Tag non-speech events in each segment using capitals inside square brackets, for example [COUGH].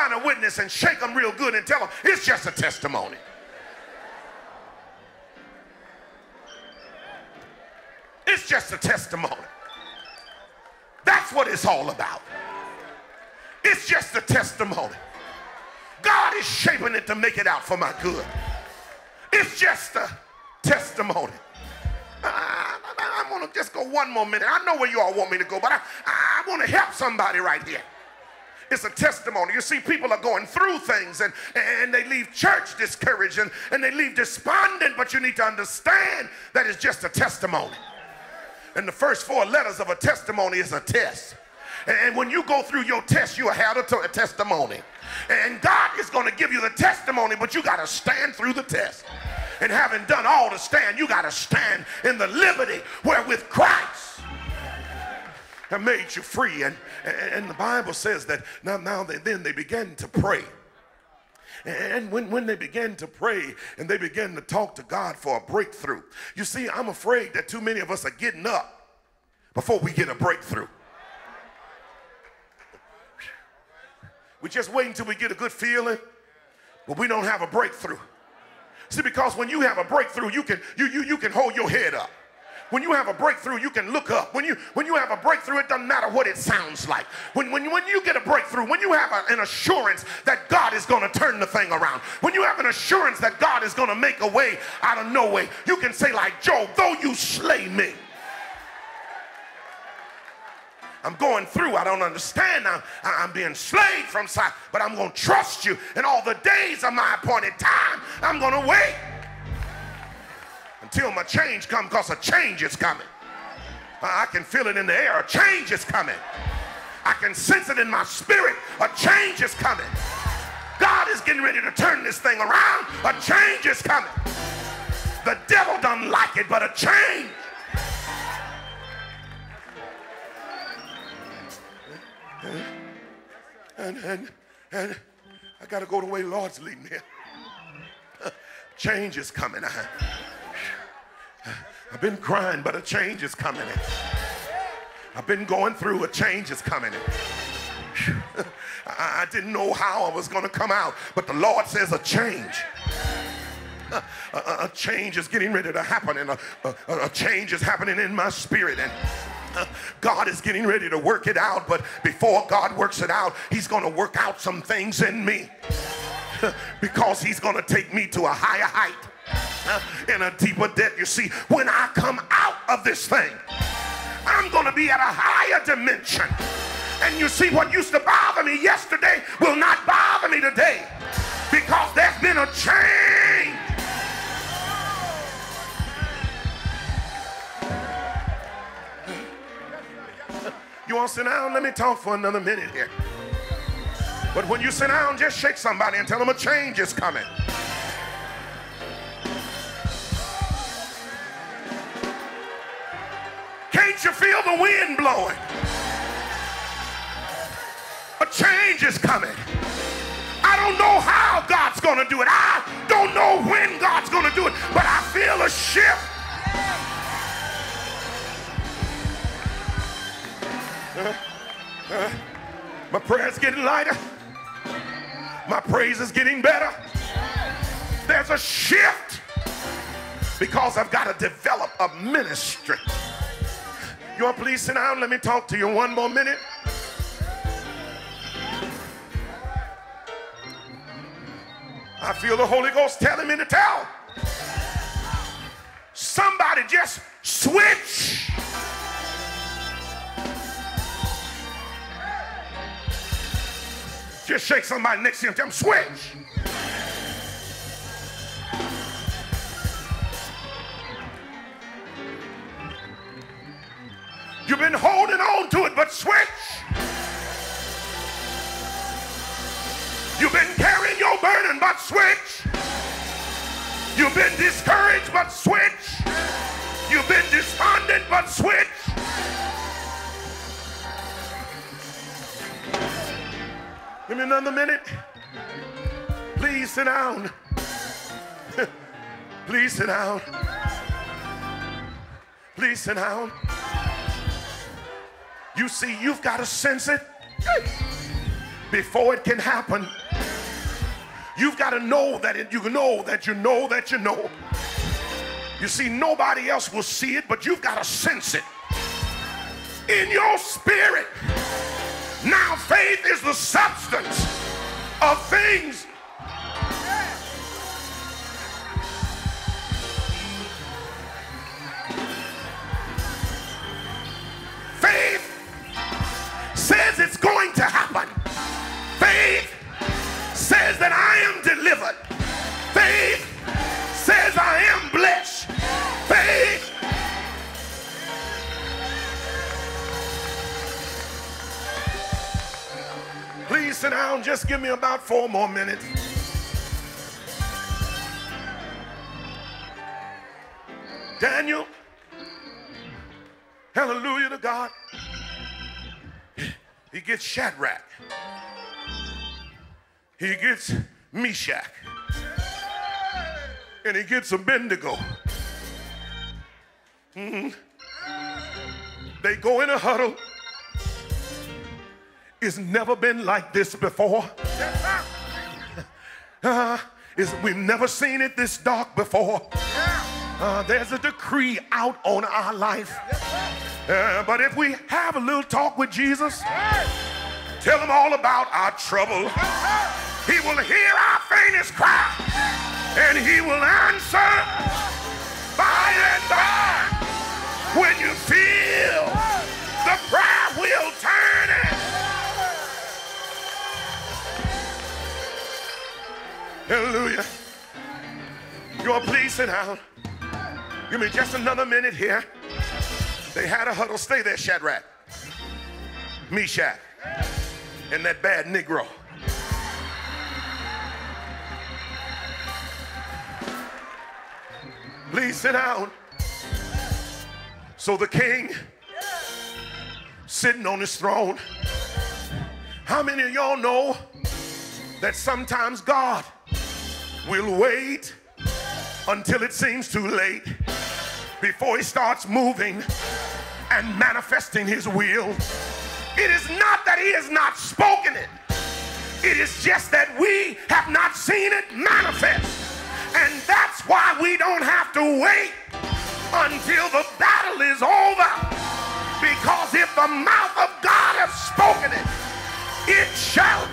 find a witness and shake them real good and tell them it's just a testimony. It's just a testimony. That's what it's all about. It's just a testimony. God is shaping it to make it out for my good. It's just a testimony. I, I, I want to just go one more minute. I know where you all want me to go, but I, I want to help somebody right here. It's a testimony. You see, people are going through things and, and they leave church discouraged and, and they leave despondent, but you need to understand that it's just a testimony. And the first four letters of a testimony is a test. And when you go through your test, you have a, a testimony. And God is going to give you the testimony, but you got to stand through the test. And having done all to stand, you got to stand in the liberty wherewith Christ have made you free. And, and the Bible says that now, now they, then they began to pray. And when, when they began to pray and they began to talk to God for a breakthrough, you see, I'm afraid that too many of us are getting up before we get a breakthrough. We just wait until we get a good feeling, but we don't have a breakthrough. See, because when you have a breakthrough, you can you you you can hold your head up. When you have a breakthrough, you can look up. When you when you have a breakthrough, it doesn't matter what it sounds like. When when, when you get a breakthrough, when you have a, an assurance that God is going to turn the thing around, when you have an assurance that God is going to make a way out of no way, you can say like Job, though you slay me. I'm going through. I don't understand. I'm, I'm being slayed from sight, but I'm going to trust you. And all the days of my appointed time, I'm going to wait until my change comes because a change is coming. Uh, I can feel it in the air. A change is coming. I can sense it in my spirit. A change is coming. God is getting ready to turn this thing around. A change is coming. The devil doesn't like it, but a change. And, and, and I got to go the way Lord's leading me. [LAUGHS] Change is coming. I've been crying, but a change is coming. In. I've been going through, a change is coming. In. [LAUGHS] I didn't know how I was going to come out, but the Lord says a change. [LAUGHS] A, a, a change is getting ready to happen, and a, a, change is happening in my spirit. And uh, God is getting ready to work it out, but before God works it out, He's going to work out some things in me [LAUGHS] because He's going to take me to a higher height and a deeper debt. You see, when I come out of this thing, I'm going to be at a higher dimension. And you see, what used to bother me yesterday will not bother me today because there's been a change. You want to sit down? Let me talk for another minute here. But when you sit down, just shake somebody and tell them a change is coming. The wind blowing? A change is coming. I don't know how God's going to do it. I don't know when God's going to do it, but I feel a shift. Uh, uh, my prayer's getting lighter. My praise is getting better. There's a shift because I've got to develop a ministry. Want please sit down? Let me talk to you one more minute. I feel the Holy Ghost telling me to tell. Somebody just switch. Just shake somebody next to you and tell them, switch. You've been holding on to it, but switch. You've been carrying your burden, but switch. You've been discouraged, but switch. You've been despondent, but switch. Give me another minute. Please sit down. [LAUGHS] Please sit down. Please sit down. You see, you've got to sense it. before it can happen. You've got to know that it, you know that you know that you know. You see, nobody else will see it, but you've got to sense it in your spirit. Now, faith is the substance of things. Says it's going to happen. Faith says that I am delivered. Faith says I am blessed. Faith Please sit down. Just give me about four more minutes. Daniel, hallelujah to God. He gets Shadrach. He gets Meshach. And he gets Abednego. Mm-hmm. They go in a huddle. It's never been like this before. [LAUGHS] Uh, we've never seen it this dark before. Uh, there's a decree out on our life. Uh, but if we have a little talk with Jesus, tell him all about our trouble. He will hear our faintest cry and he will answer by and by when you feel the prayer wheel turning. Hallelujah. You all please sit down. Give me just another minute here. They had a huddle. Stay there, Shadrach, Meshach, and that Abednego. Please sit down. So the king sitting on his throne. How many of y'all know that sometimes God will wait until it seems too late before he starts moving and manifesting his will. It is not that he has not spoken it. It is just that we have not seen it manifest. And that's why we don't have to wait until the battle is over. Because if the mouth of God has spoken it, it shall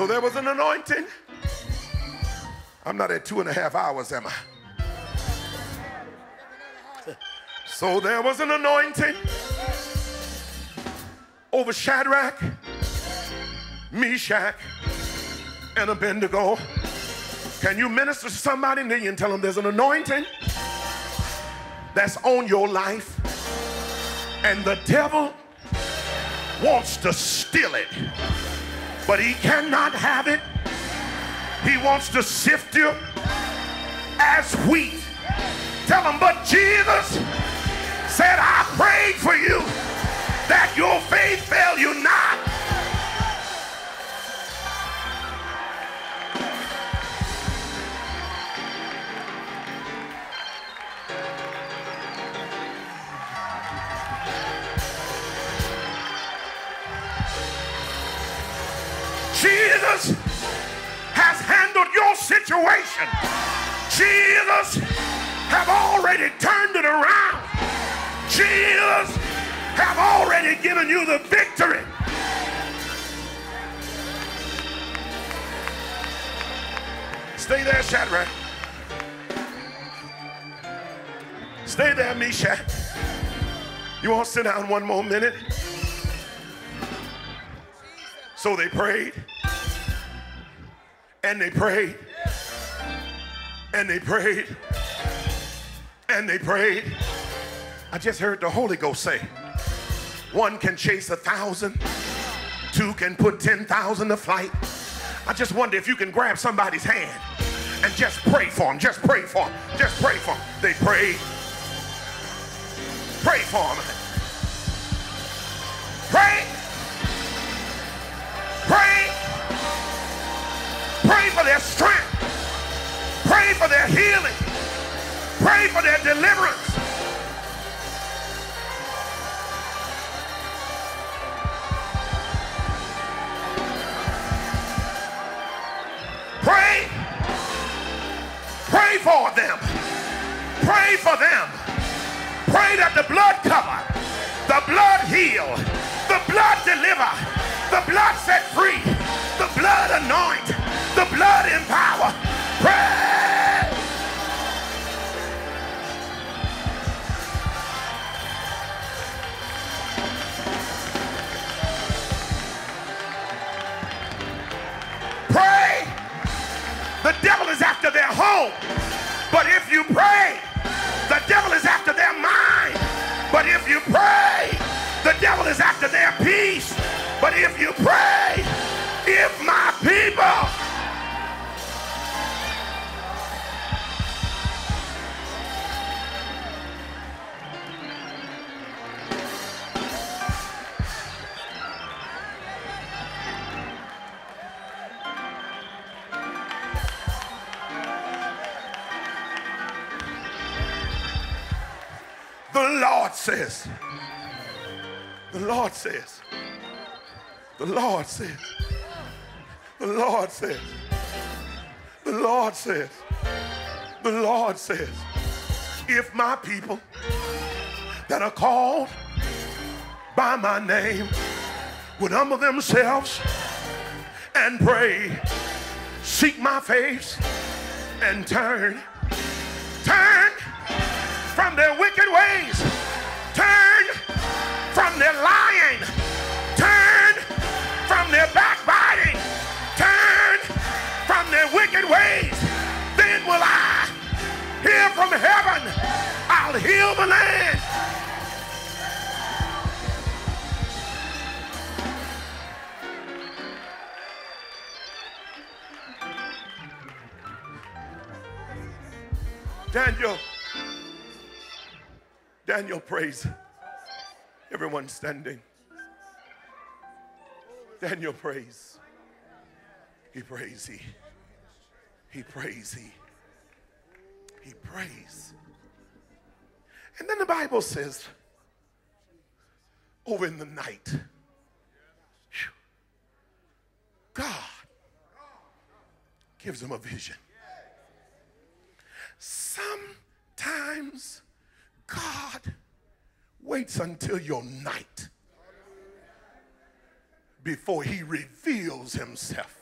So there was an anointing. I'm not at two and a half hours, am I? So there was an anointing over Shadrach, Meshach, and Abednego. Can you minister to somebody near you and tell them there's an anointing that's on your life and the devil wants to steal it, but he cannot have it. He wants to sift you as wheat. Tell him, but Jesus said, I prayed for you that your faith fail you not. Situation. Jesus have already turned it around. Jesus have already given you the victory. Stay there, Shadrach. Stay there, Meshach. You to sit down one more minute? So they prayed, and they prayed, and they prayed, and they prayed. I just heard the Holy Ghost say, one can chase a thousand, two can put 10,000 to flight. I just wonder if you can grab somebody's hand and just pray for them. Just pray for them. Just pray for them. They prayed. Pray for them. Pray. Pray. Pray for their strength. Pray for their healing. Pray for their deliverance. Pray. Pray for them. Pray for them. Pray that the blood cover, the blood heal, the blood deliver, the blood set free, the blood anoint, the blood empower. Pray. Lord says, the Lord says, the Lord says, the Lord says, the Lord says, the Lord says, if my people that are called by my name would humble themselves and pray, seek my face, and turn, turn from heaven. I'll heal the land. Daniel. Daniel prays. Everyone standing. Daniel prays. He prays. He, he prays. He, he prays. And then the Bible says, over in the night, God gives him a vision. Sometimes God waits until your night before he reveals himself.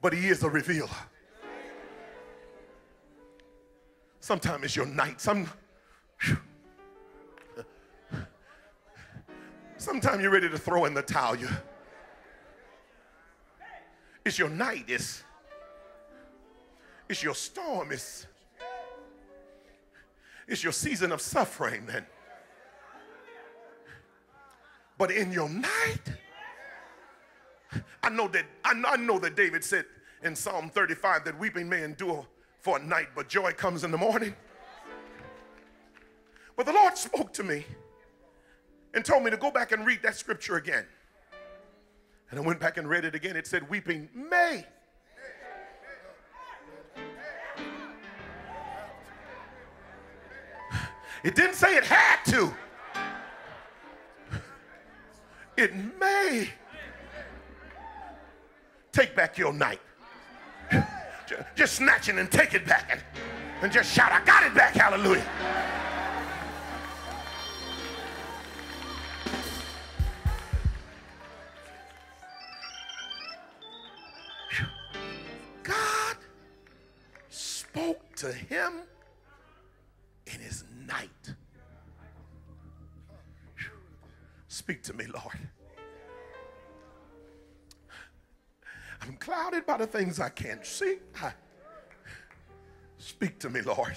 But he is a revealer. Sometimes it's your night. Some Sometimes you're ready to throw in the towel. You, it's your night. It's, it's your storm. It's, it's your season of suffering. And, but in your night, I know that I know that David said in Psalm 35 that weeping may endure for a night, but joy comes in the morning. But the Lord spoke to me and told me to go back and read that scripture again. And I went back and read it again. It said, Weeping may. It didn't say it had to. It may take back your night. Just snatch it and take it back and, and just shout, I got it back, hallelujah. God spoke to him in his night. Speak to me, Lord. Clouded by the things I can't see. I, speak to me, Lord.